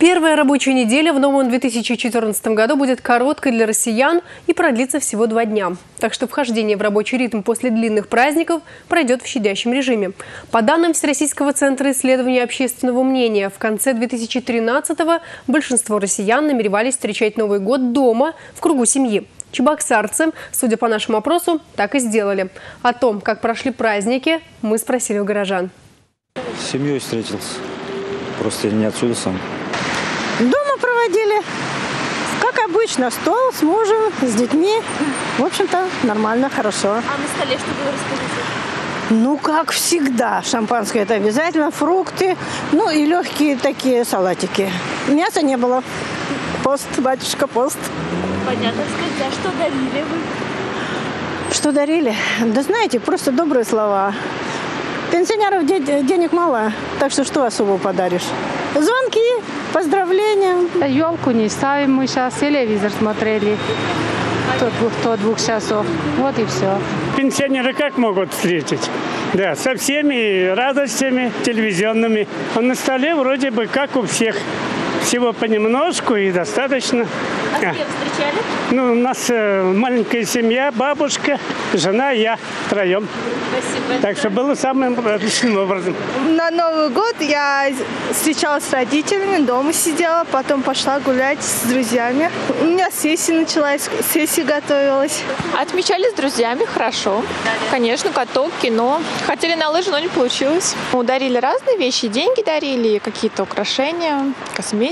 Первая рабочая неделя в новом 2014 году будет короткой для россиян и продлится всего два дня. Так что вхождение в рабочий ритм после длинных праздников пройдет в щадящем режиме. По данным Всероссийского центра исследования общественного мнения, в конце 2013-го большинство россиян намеревались встречать Новый год дома в кругу семьи. Чебоксарцы, судя по нашему опросу, так и сделали. О том, как прошли праздники, мы спросили у горожан. С семьей встретился. Просто не отсюда сам. Дома проводили. Как обычно, стол с мужем, с детьми. В общем-то, нормально, хорошо. А на столе что было, расскажите? Ну, как всегда, шампанское это обязательно, фрукты, ну и легкие такие салатики. Мяса не было. Пост, батюшка, пост. Понятно, расскажите, а что дарили вы? Что дарили? Да знаете, просто добрые слова. Пенсионеров де- денег мало, так что что особо подаришь? Звонки, поздравления. Елку не ставим, мы сейчас телевизор смотрели до двух, до двух часов. Вот и все. Пенсионеры как могут встретить? Да, со всеми радостями телевизионными. А на столе вроде бы как у всех. Всего понемножку и достаточно. А с кем встречали? Ну, у нас э, маленькая семья, бабушка, жена, я, втроем. Спасибо. Так что было самым отличным образом. На Новый год я встречалась с родителями, дома сидела, потом пошла гулять с друзьями. У меня сессия началась, к сессии готовилась. Отмечали с друзьями, хорошо. Конечно, каток, кино. Хотели на лыжи, но не получилось. Ударили разные вещи, деньги дарили, какие-то украшения,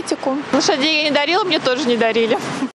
косметику. Лошадей я не дарила, мне тоже не дарили.